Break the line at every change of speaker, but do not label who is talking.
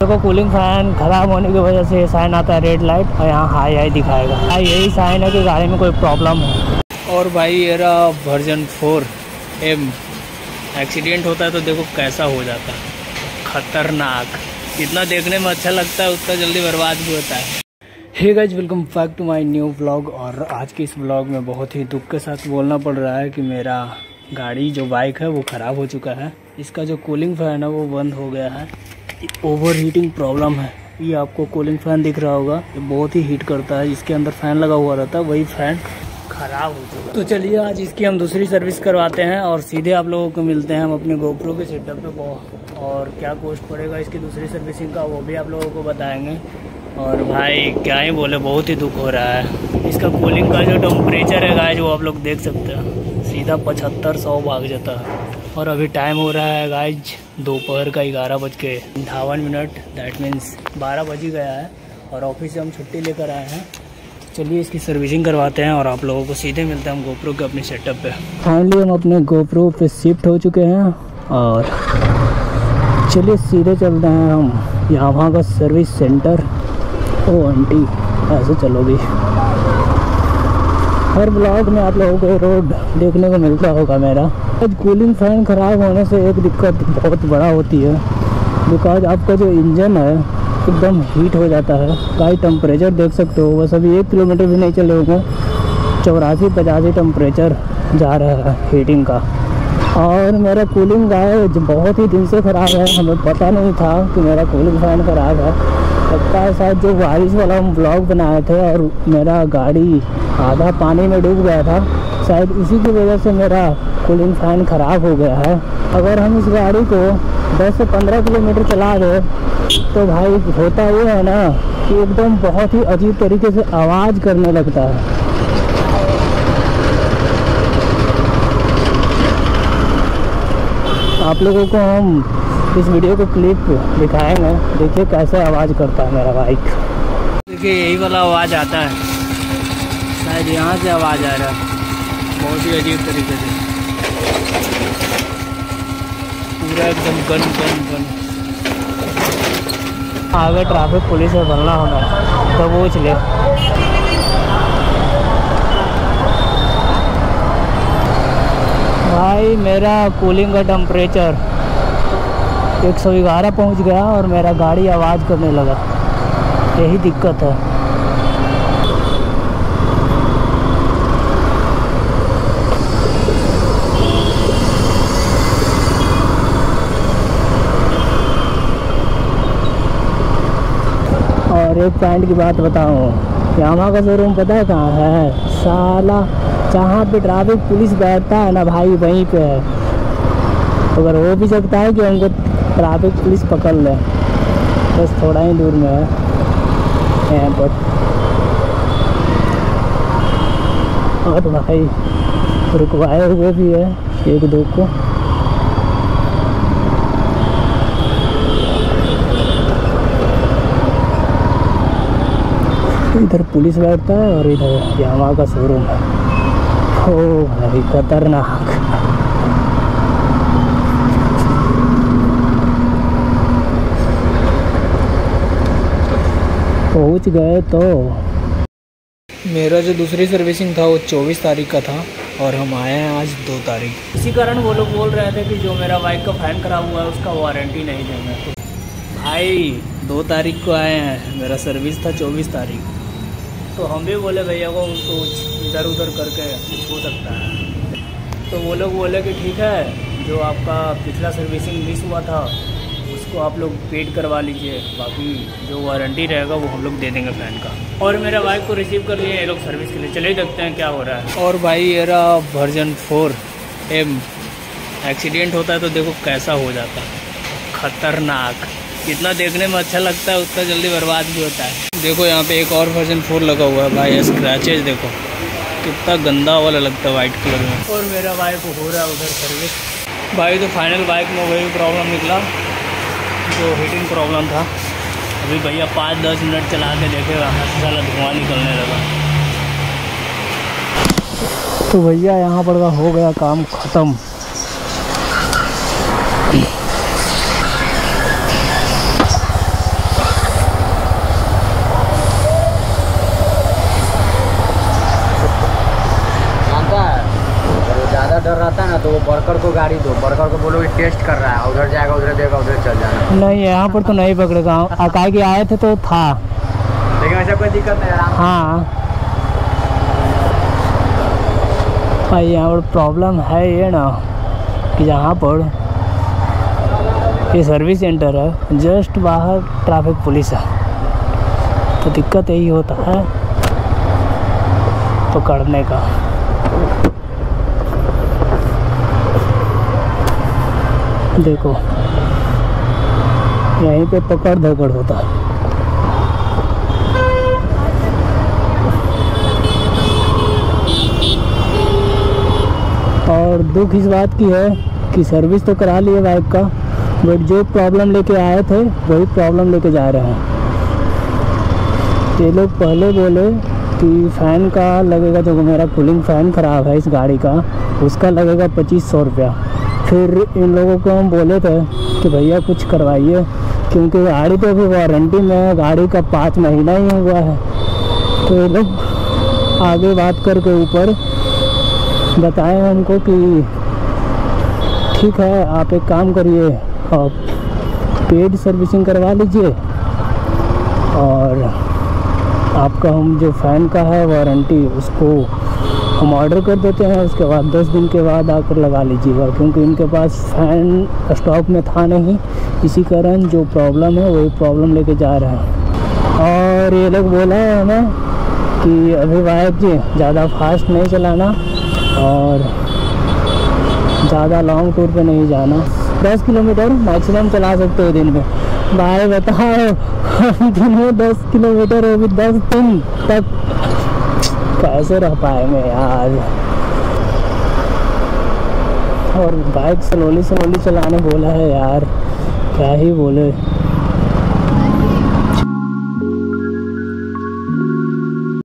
देखो cooling fan ख़राब होने की वजह से साइन आता है रेड लाइट और यहाँ हाई हाई दिखाएगा। हाँ यही साइन है कि गाड़ी में कोई प्रॉब्लम है। और भाई ये रहा वर्जन फोर एम एक्सीडेंट होता है तो देखो कैसा हो जाता है। खतरनाक। जितना देखने में अच्छा लगता है, उतना जल्दी बर्बाद भी होता है। Hey guys welcome back to my new vlog और आज के इस व्लॉग में बहुत ही दुख के साथ बोलना पड़ रहा है कि मेरा गाड़ी जो बाइक है वो ख़राब हो चुका है। इसका जो कूलिंग फ़ैन है वो बंद हो गया है। ओवर हीटिंग प्रॉब्लम है। ये आपको कूलिंग फ़ैन दिख रहा होगा। ये बहुत ही हीट करता है। इसके अंदर फ़ैन लगा हुआ रहता है। वही फ़ैन खराब हो चुका तो चलिए, आज इसकी हम दूसरी सर्विस करवाते हैं और सीधे आप लोगों को मिलते हैं हम अपने गोप्रो के सेटअप पे। और क्या कॉस्ट पड़ेगा इसकी दूसरी सर्विसिंग का, वो भी आप लोगों को बताएँगे। और भाई, क्या ही बोले, बहुत ही दुख हो रहा है। इसका कूलिंग का जो टेम्परेचर है गाइज़ वो आप लोग देख सकते हैं। सीधा पचहत्तर सौ भाग जाता है। और अभी टाइम हो रहा है गाइज़ दोपहर का ग्यारह बज के। अठावन मिनट दैट मीन्स बारह बज ही गया है और ऑफ़िस से हम छुट्टी लेकर आए हैं। चलिए इसकी सर्विसिंग करवाते हैं और आप लोगों को सीधे मिलते हैं हम गोप्रो के अपने सेटअप पे। फाइनली हम अपने गोप्रो पे शिफ्ट हो चुके हैं और चलिए सीधे चलते हैं हम। यहाँ का सर्विस सेंटर ओ आंटी, ऐसे चलोगी। हर ब्लॉग में आप लोगों को रोड देखने को मिलता होगा मेरा। आज कूलिंग फ़ैन ख़राब होने से एक दिक्कत बहुत बड़ा होती है। बिकॉज़ आपका जो इंजन है, एकदम हीट हो जाता है। गाड़ी टेम्परेचर देख सकते हो, बस अभी एक किलोमीटर भी नहीं चले होंगे। चौरासी पचासी टेम्परेचर जा रहा है हीटिंग का। और मेरा कूलिंग गाय बहुत ही दिन से ख़राब है, हमें पता नहीं था कि मेरा कूलिंग फ़ैन ख़राब है। लगता है शायद जो बारिश वाला हम ब्लॉग बनाए थे और मेरा गाड़ी आधा पानी में डूब गया था, शायद इसी की वजह से मेरा कूलिंग फ़ैन ख़राब हो गया है। अगर हम इस गाड़ी को 10 से 15 किलोमीटर चला दें तो भाई होता ये है ना कि एकदम बहुत ही अजीब तरीके से आवाज़ करने लगता है। आप लोगों को हम इस वीडियो को क्लिप दिखाएँगे देखिए कैसे आवाज़ करता है मेरा बाइक देखिए यही वाला आवाज़ आता है। शायद यहाँ से आवाज़ आ रहा है। बहुत ही अजीब तरीके से। पूरा एकदम गन गन गन। आगे ट्रैफ़िक पुलिस में बनना होगा तो पूछ ले भाई मेरा कूलिंग का टेम्परेचर एक सौ ग्यारह पहुँच गया और मेरा गाड़ी आवाज़ करने लगा। यही दिक्कत है। और एक पॉइंट की बात बताऊँ यहाँ का शोरूम पता है कहाँ है? साला, जहाँ पे ट्रैफ़िक पुलिस बैठता है ना भाई, वहीं पे है। अगर हो भी सकता है कि हमको ट्रैफ़िक पुलिस पकड़ ले। बस थोड़ा ही दूर में है। यहाँ पर। और भाई, रुकवाए हुए भी है एक दो को। इधर पुलिस बैठता है और इधर यामा का शोरूम है। ओ भाई, खतरनाक। पहुँच गए तो। मेरा जो दूसरी सर्विसिंग था वो 24 तारीख का था और हम आए हैं आज दो तारीख। इसी कारण वो लोग बोल रहे थे कि जो मेरा बाइक का फ़ैन खराब हुआ है उसका वारंटी नहीं देंगे भाई दो तारीख को आए हैं। मेरा सर्विस था 24 तारीख। तो हम भी बोले भैया को तो इधर उधर करके कुछ हो सकता है। तो वो लोग बोले कि ठीक है जो आपका पिछला सर्विसिंग मिस हुआ था उसको आप लोग पेड करवा लीजिए। बाकी जो वारंटी रहेगा वो हम लोग दे देंगे फ़ैन का। और मेरा बाइक को रिसीव कर लिए ये लोग सर्विस के लिए। चले देखते हैं क्या हो रहा है। और भाई ये रहा वर्जन फोर एम एक्सीडेंट होता है तो देखो कैसा हो जाता है। खतरनाक। जितना देखने में अच्छा लगता है उतना जल्दी बर्बाद भी होता है। देखो यहाँ पे एक और वर्जन फोर लगा हुआ है भाई स्क्रैचेज देखो। कितना गंदा वाला लगता है वाइट कलर में। और मेरा बाइक हो रहा है उधर सर्विस भाई तो फाइनल बाइक में वही प्रॉब्लम निकला। जो हीटिंग प्रॉब्लम था। अभी भैया पाँच दस मिनट चला के देखेगा सारा धुआँ निकलने लगा। तो भैया, यहाँ पर का हो गया काम ख़त्म।
वर्कर को गाड़ी दो। वर्कर को बोलो टेस्ट कर रहा है। उधर जाएगा उधर देगा उधर चल जाना।
नहीं यहाँ पर तो नहीं पकड़ेगा अकाई के आए थे तो था।
लेकिन ऐसा कोई दिक्कत नहीं आराम
हाँ। भाई यहाँ पर प्रॉब्लम है ये ना कि यहाँ पर ये सर्विस सेंटर है जस्ट बाहर ट्रैफ़िक पुलिस है। तो दिक्कत यही होता है पकड़ने का। देखो, यहीं पे पकड़ धकड़ होता। है और दुख इस बात की है कि सर्विस तो करा लिए बाइक का बट जो प्रॉब्लम लेके आए थे, वही प्रॉब्लम लेके जा रहे हैं। ये लोग पहले बोले कि फ़ैन का लगेगा जो मेरा कूलिंग फ़ैन ख़राब है इस गाड़ी का, उसका लगेगा पच्चीस सौ रुपया। फिर इन लोगों को हम बोले थे कि भैया कुछ करवाइए, क्योंकि गाड़ी तो अभी वारंटी में है, गाड़ी का पाँच महीना ही हुआ है। तो ये लोग आगे बात करके ऊपर बताए हमको कि ठीक है, आप एक काम करिए, आप पेड सर्विसिंग करवा लीजिए और आपका हम जो फ़ैन का है, वारंटी, उसको हम ऑर्डर कर देते हैं, उसके बाद दस दिन के बाद आकर लगा लीजिएगा, क्योंकि इनके पास फ़ैन स्टॉक में था नहीं। इसी कारण जो प्रॉब्लम है, वही प्रॉब्लम लेके जा रहे हैं। और ये लोग बोला है हमें कि अभिभावक जी, ज़्यादा फास्ट नहीं चलाना और ज़्यादा लॉन्ग टूर पे नहीं जाना। दस किलोमीटर मैक्सिमम चला सकते हो दिन में। भाई बताओ दिन में दस किलोमीटर हो भी दस दिन तक कैसे रह पाए मैं यार। और बाइक स्लोली स्लोली चलाने बोला है यार। क्या ही बोले।